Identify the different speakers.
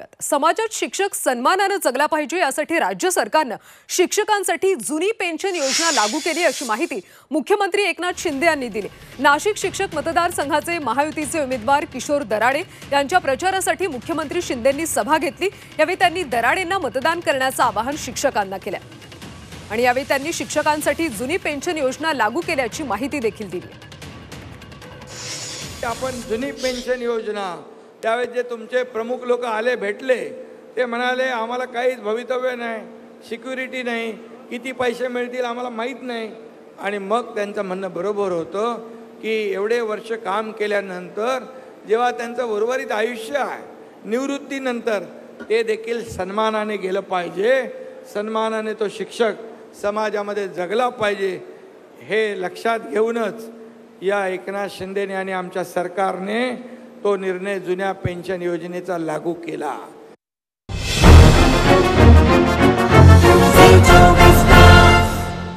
Speaker 1: बातम्यात समाजात शिक्षक सन्मानानं जगला पाहिजे यासाठी राज्य सरकारनं शिक्षकांसाठी जुनी पेन्शन योजना लागू केली अशी माहिती मुख्यमंत्री एकनाथ शिंदे यांनी दिली. नाशिक शिक्षक मतदारसंघाचे महायुतीचे उमेदवार किशोर दराडे यांच्या प्रचारासाठी मुख्यमंत्री शिंदेंनी सभा घेतली. यावेळी त्यांनी दराडेंना मतदान करण्याचं आवाहन शिक्षकांना केलं. आणि यावेळी त्यांनी शिक्षकांसाठी जुनी पेन्शन योजना लागू केल्याची माहिती देखील दिली.
Speaker 2: आपण जुनी पेन्शन योजना त्यावेळेस जे तुमचे प्रमुख लोक आले भेटले ते म्हणाले आम्हाला काहीच भवितव्य नाही सिक्युरिटी नाही किती पैसे मिळतील आम्हाला माहीत नाही. आणि मग त्यांचं म्हणणं बरोबर होतं की एवढे वर्ष काम केल्यानंतर जेव्हा त्यांचं उर्वरित आयुष्य आहे निवृत्तीनंतर ते देखील सन्मानाने गेलं पाहिजे. सन्मानाने तो शिक्षक समाजामध्ये जगला पाहिजे हे लक्षात घेऊनच या एकनाथ शिंदेने आणि आमच्या सरकारने तो निर्णय जुन्या पेन्शन योजनेचा लागू केला.